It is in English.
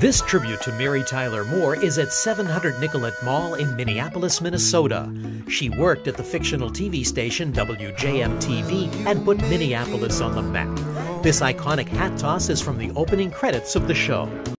This tribute to Mary Tyler Moore is at 700 Nicollet Mall in Minneapolis, Minnesota. She worked at the fictional TV station WJM TV and put Minneapolis on the map. This iconic hat toss is from the opening credits of the show.